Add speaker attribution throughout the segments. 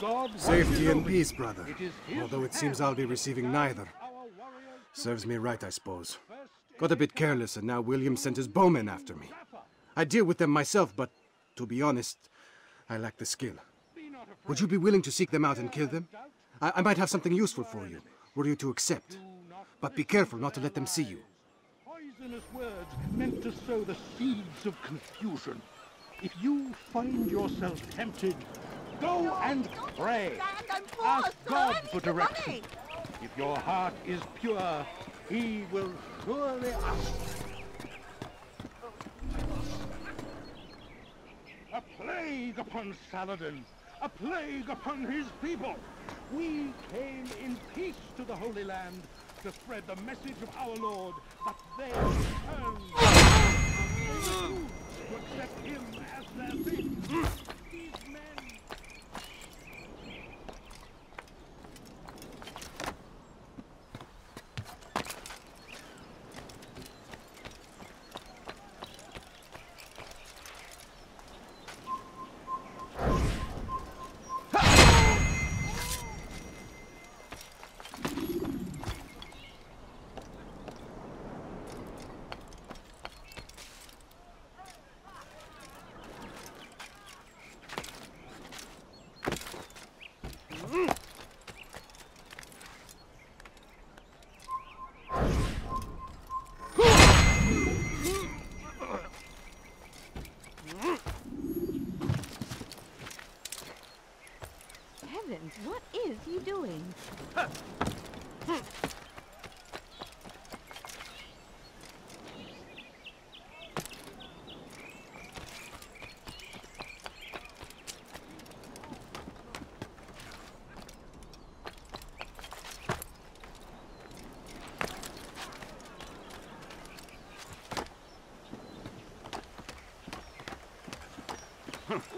Speaker 1: God
Speaker 2: Safety and peace, brother. Although it seems I'll be receiving neither. Serves me right, I suppose. Got a bit careless, and now William sent his bowmen after me. I deal with them myself, but to be honest, I lack the skill. Would you be willing to seek them out and kill them? I, I might have something useful for you, were you to accept. But be careful not to let them see you.
Speaker 1: Poisonous words meant to sow the seeds of confusion. If you find yourself tempted, go and pray. Ask God for direction. If your heart is pure, he will surely answer. A plague upon Saladin! A plague upon his people! We came in peace to the Holy Land to spread the message of our Lord, but they turned to accept him as their king. These men
Speaker 3: what is he doing?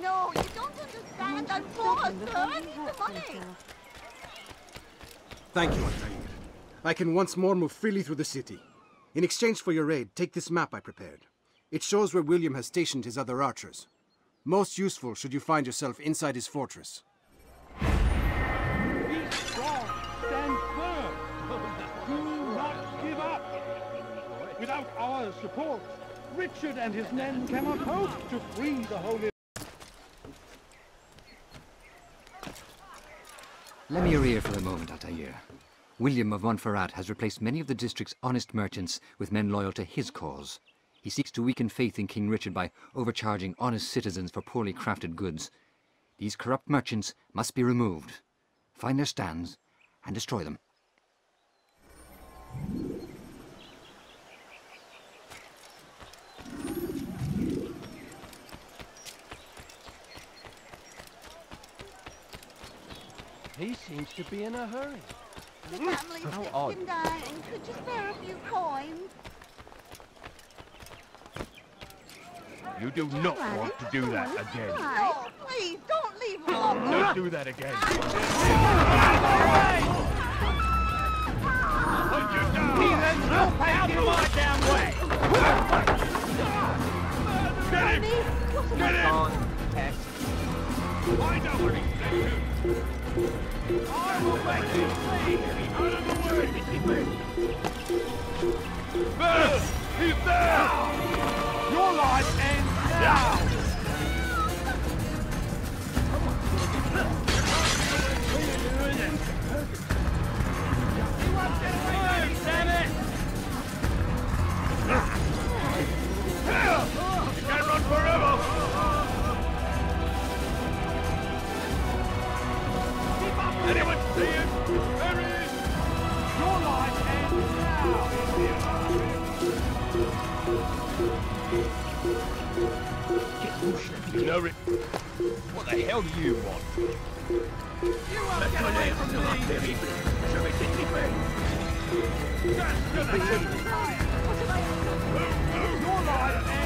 Speaker 4: No, you don't understand. I'm poor, sir. I need the money.
Speaker 2: Thank you, Altair. I can once more move freely through the city. In exchange for your aid, take this map I prepared. It shows where William has stationed his other archers. Most useful should you find yourself inside his fortress.
Speaker 1: Be strong. Stand firm. Do not give up. Without our support, Richard and his men cannot hope to free the Holy
Speaker 5: Lend me your ear for a moment, Altair. William of Montferrat has replaced many of the district's honest merchants with men loyal to his cause. He seeks to weaken faith in King Richard by overcharging honest citizens for poorly crafted goods. These corrupt merchants must be removed. Find their stands and destroy them.
Speaker 6: He seems to be in a hurry.
Speaker 4: The family's
Speaker 6: How
Speaker 4: sick
Speaker 6: odd.
Speaker 4: and dying. Could you spare a few coins?
Speaker 7: You do not want to do that again.
Speaker 4: No, please, don't leave Robert.
Speaker 7: Don't do that again.
Speaker 1: Heathens, you'll pay out of my damn way!
Speaker 7: Get him! Get him! Find out where he's sent
Speaker 1: I will make you!
Speaker 7: Out of the way! He's there!
Speaker 1: Your life ends now! Ends now!
Speaker 7: You know it. What the hell do you want?
Speaker 1: Let go away from me! Just to the head! Your life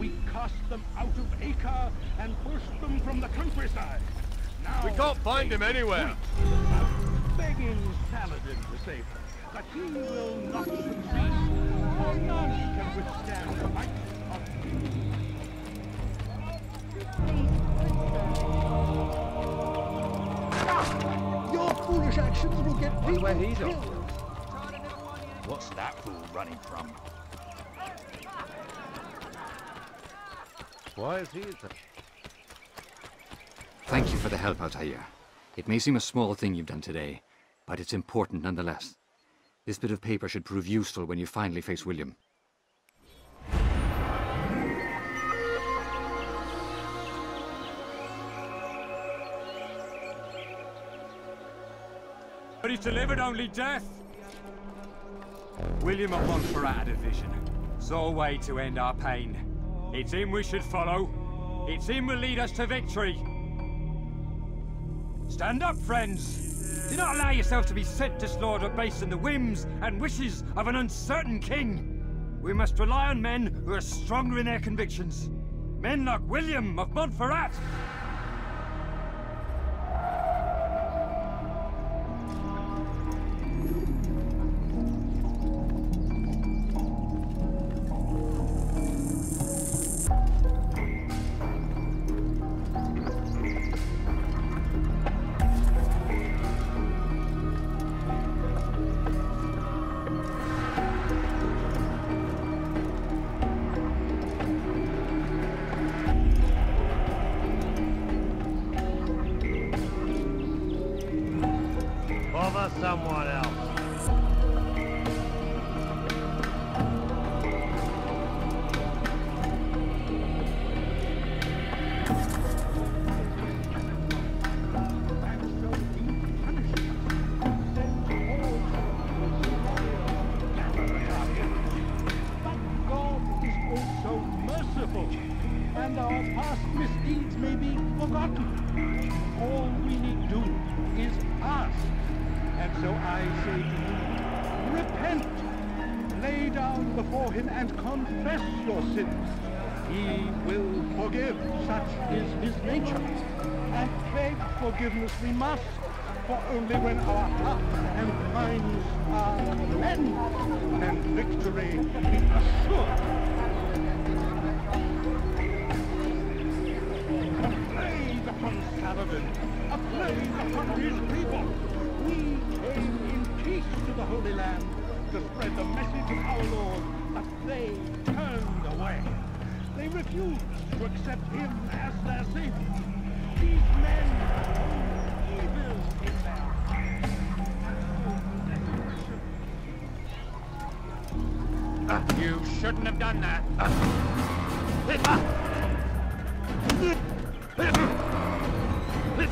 Speaker 1: We cast them out of Acre and pushed them from the countryside.
Speaker 6: Now we can't find him anywhere.
Speaker 1: Begging Saladin to save them, but he will not succeed. For none can withstand the might of King.
Speaker 8: Your foolish actions will get people
Speaker 7: What's that fool running from?
Speaker 6: Why is he the...
Speaker 5: Thank you for the help, Altair. It may seem a small thing you've done today, but it's important nonetheless. This bit of paper should prove useful when you finally face William.
Speaker 9: But he's delivered only death. William of Montferrat had a vision. Saw a way to end our pain. It's him we should follow. It's him will lead us to victory. Stand up, friends. Do not allow yourself to be sent to slaughter based on the whims and wishes of an uncertain king. We must rely on men who are stronger in their convictions. Men like William of Montferrat.
Speaker 1: Merciful, and our past misdeeds may be forgotten. All we need do is ask. And so I say to you, repent. Lay down before him and confess your sins. He will forgive, such is his nature. And beg forgiveness we must, for only when our hearts and minds are cleansed and victory be assured. Upon Saladin, a plague upon his people. We came in peace to the Holy Land to spread the message of our Lord, but they turned away. They refused to accept him as their savior. These men hold evil in their hearts.
Speaker 7: Ah, you shouldn't have done that. Ah.
Speaker 6: I'm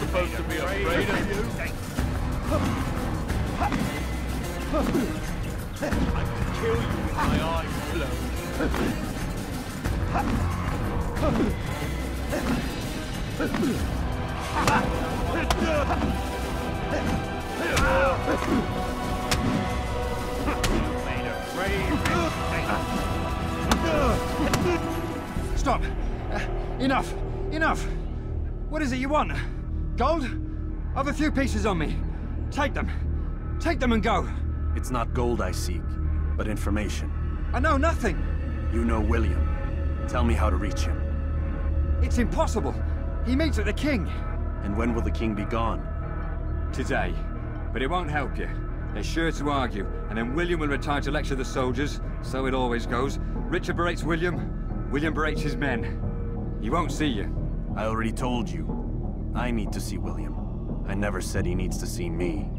Speaker 6: supposed to be afraid of you? I can kill you with my eyes closed.
Speaker 7: Made a brave
Speaker 9: Stop! Uh, enough! Enough! What is it you want? Gold? I've a few pieces on me. Take them. Take them and go.
Speaker 2: It's not gold I seek, but information.
Speaker 9: I know nothing.
Speaker 2: You know William. Tell me how to reach him.
Speaker 9: It's impossible. He meets at the king.
Speaker 2: And when will the king be gone?
Speaker 9: Today. But it won't help you. They're sure to argue, and then William will retire to lecture the soldiers. So it always goes. Richard berates William, William berates his men. He won't see you.
Speaker 2: I already told you. I need to see William. I never said he needs to see me.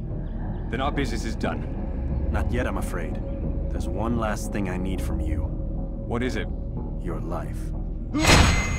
Speaker 9: Then our business is done.
Speaker 2: Not yet, I'm afraid. There's one last thing I need from you.
Speaker 9: What is it?
Speaker 2: Your life.